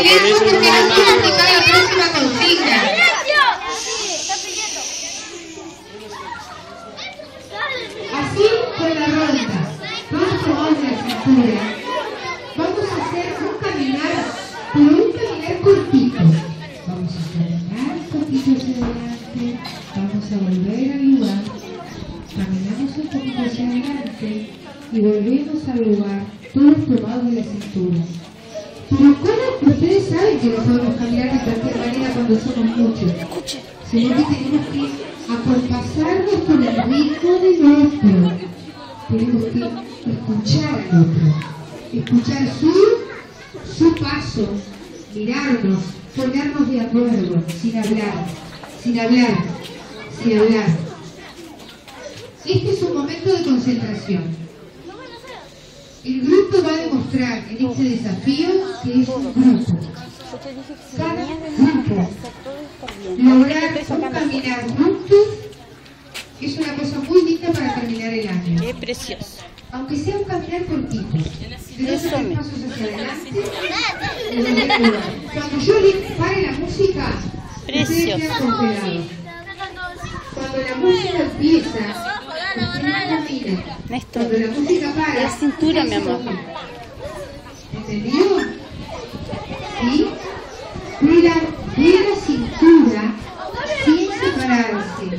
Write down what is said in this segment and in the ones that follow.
aceleremos porque no quiero que cae la próxima consigna. Así con la ronda, todos tomados de la cintura, vamos a hacer un caminar, pero un caminar cortito. Vamos a caminar un poquito hacia adelante, vamos a volver al lugar, caminamos un poquito hacia adelante y volvemos al lugar, todos tomados de la cintura. Pero ¿cómo ustedes saben que no podemos caminar de cualquier manera cuando somos muchos? Sino que tenemos que acompasarnos con el ritmo del otro. Tenemos que escuchar al otro, escuchar su, su paso, mirarnos, ponernos de acuerdo, sin hablar, sin hablar, sin hablar. Este es un momento de concentración. El grupo va a demostrar en este desafío que es un grupo. Cada grupo lograr un caminar juntos es una cosa muy linda para terminar el año. Qué precioso. Aunque sea un caminar cortito, de dos tres pasos hacia adelante. Cuando yo le pare la música, ustedes quedan congelados. Cuando la música empieza, la cintura, mi amor. ¿Entendido? ¿Sí? De la, cintura sin separarse.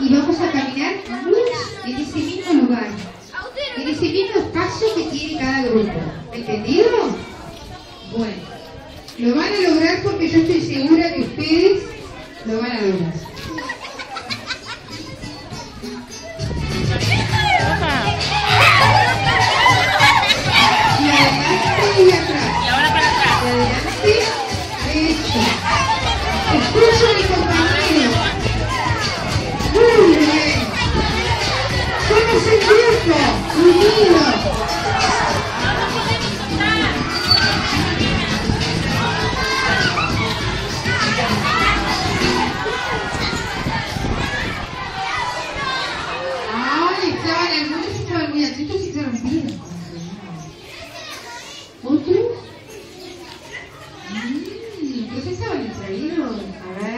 Y vamos a caminar en ese mismo lugar, en ese mismo espacio que tiene cada grupo. ¿Entendido? Bueno, lo van a lograr ¿Otros? Mmm, ¿qué estaban distraídos? A ver.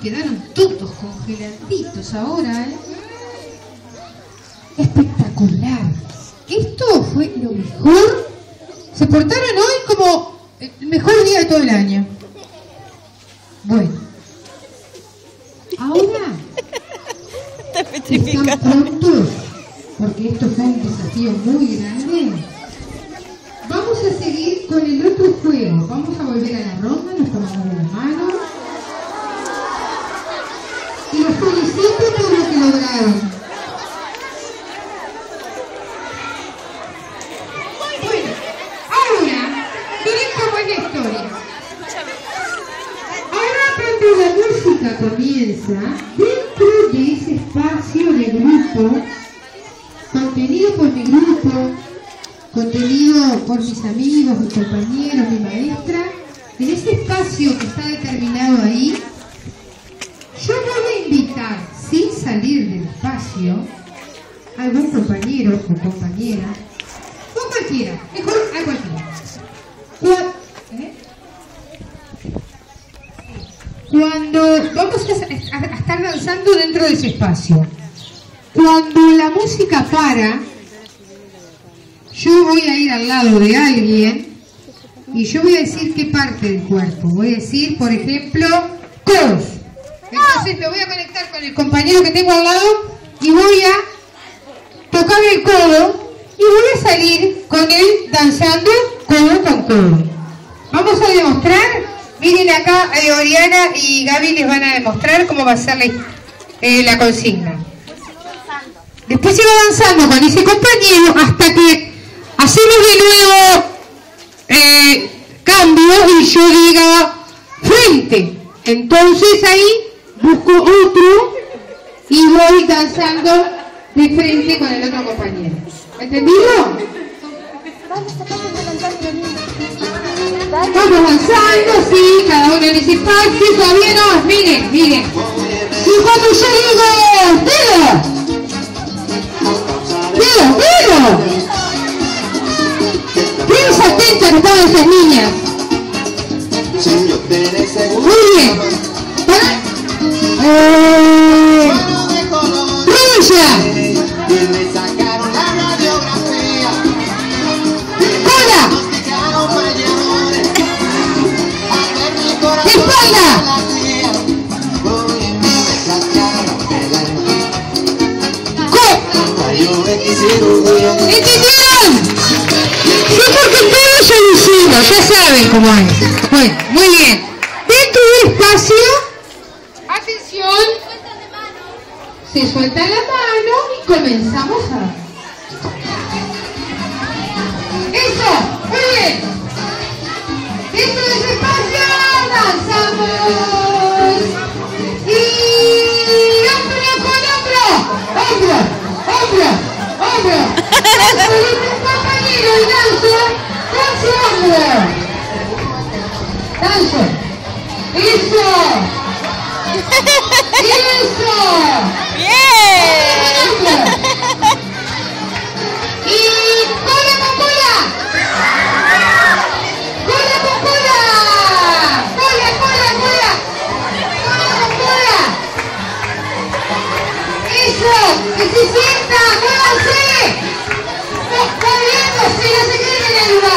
Quedaron todos congeladitos ahora, ¿eh? Espectacular. Esto fue lo mejor. Se portaron hoy como el mejor día de todo el año. Bueno. Ahora Está están prontos, porque esto fue un desafío muy grande. Vamos a seguir con el otro juego. Vamos a volver a la ronda, nos tomamos de las manos. Los lo que lograron. Bueno, ahora, miren cómo es la historia. Ahora cuando la música comienza, dentro de ese espacio de grupo, contenido por mi grupo, contenido por mis amigos, mis compañeros, mi maestra, en ese espacio que está determinado ahí, yo voy a invitar, sin salir del espacio, algún compañero o compañera, o cualquiera, mejor a cualquiera. Cua- ¿eh? Cuando vamos a- a estar danzando dentro de ese espacio, cuando la música para, yo voy a ir al lado de alguien y yo voy a decir qué parte del cuerpo. Voy a decir, por ejemplo, codos. Me voy a conectar con el compañero que tengo al lado y voy a tocar el codo y voy a salir con él danzando codo con codo. Vamos a demostrar. Miren acá, eh, Oriana y Gaby les van a demostrar cómo va a ser la, eh, la consigna. Después se va avanzando con ese compañero hasta que hacemos de nuevo eh, cambio y yo diga frente. Entonces ahí busco otro y voy danzando de frente con el otro compañero. ¿Entendido? Vamos avanzando, sí, cada uno en ese espacio, todavía no, miren, miren. Y cuando yo digo, dedo, dedo, dedo. Piensa atenta que estaban esas niñas. Ya saben cómo es. Bueno, muy bien. Dentro del espacio, se suelta la mano y comenzamos a... ¡Eso! ¡Muy bien! Dentro de ese espacio, danzamos. Y hombro con hombro, hombro, hombro, hombro. Danzo compañero y danzo su hombro. Danzo. ¡Eso! ¡Eso! Que se sienta, muévanse. No, moviéndose, no se queden en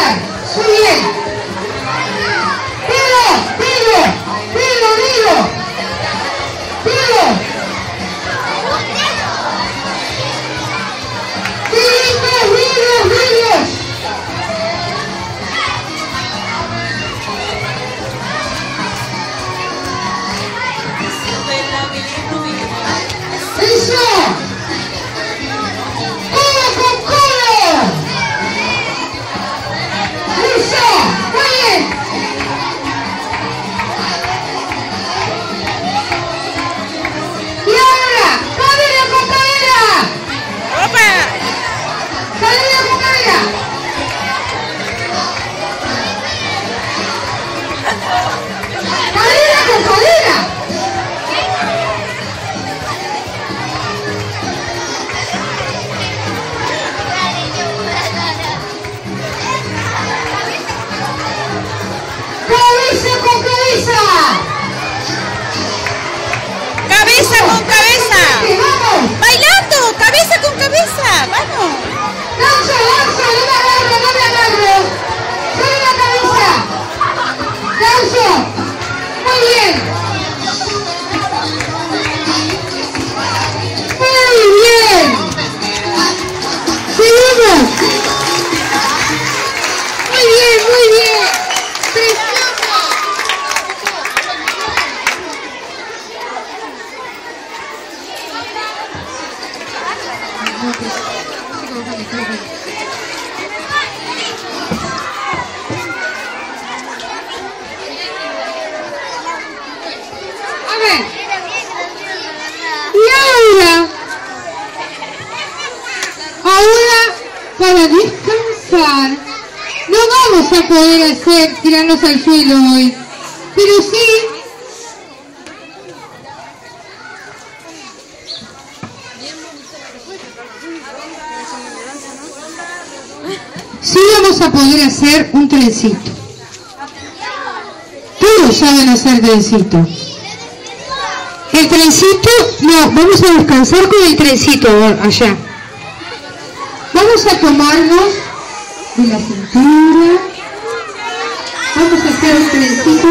cabeça, vai não. Não, senhor, senhor, poder hacer tirarnos al suelo hoy, pero sí sí vamos a poder hacer un trencito. Todos saben hacer trencito. El trencito, no, vamos a descansar con el trencito allá. Vamos a tomarnos de la cintura. Vamos a hacer este vestido.